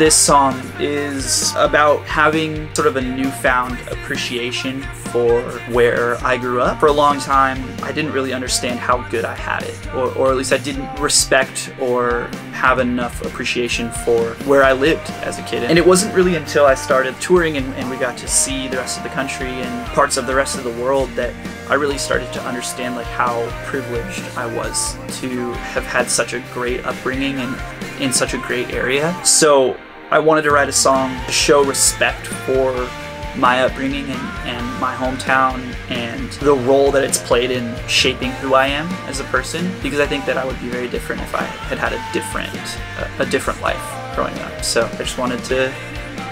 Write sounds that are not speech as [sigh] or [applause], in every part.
This song is about having sort of a newfound appreciation for where I grew up. For a long time, I didn't really understand how good I had it, or, or at least I didn't respect or have enough appreciation for where I lived as a kid. And it wasn't really until I started touring and, and we got to see the rest of the country and parts of the rest of the world that I really started to understand like how privileged I was to have had such a great upbringing and in such a great area. So I wanted to write a song to show respect for my upbringing and, and my hometown and the role that it's played in shaping who I am as a person because I think that I would be very different if I had had a different a, a different life growing up. So I just wanted to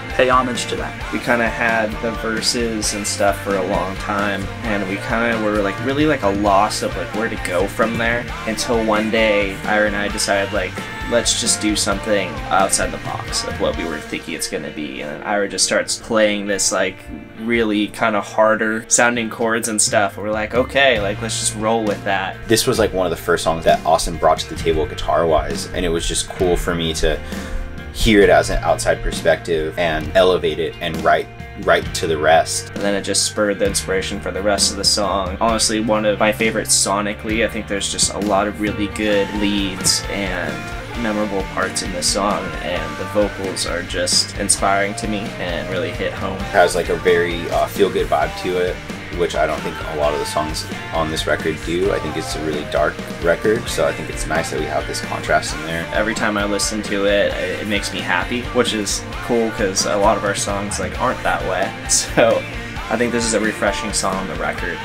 pay homage to that. We kind of had the verses and stuff for a long time, and we kind of were like really like a loss of like where to go from there until one day Ira and I decided like let's just do something outside the box of what we were thinking it's gonna be. And Ira just starts playing this like really kind of harder sounding chords and stuff. We're like, okay, like let's just roll with that. This was like one of the first songs that Austin brought to the table guitar wise, and it was just cool for me to hear it as an outside perspective and elevate it and write right to the rest. And then it just spurred the inspiration for the rest of the song. Honestly, one of my favorites sonically. I think there's just a lot of really good leads and memorable parts in this song and the vocals are just inspiring to me and really hit home. It has like a very uh, feel good vibe to it which I don't think a lot of the songs on this record do. I think it's a really dark record, so I think it's nice that we have this contrast in there. Every time I listen to it, it makes me happy, which is cool because a lot of our songs like aren't that way. [laughs] So I think this is a refreshing song on the record.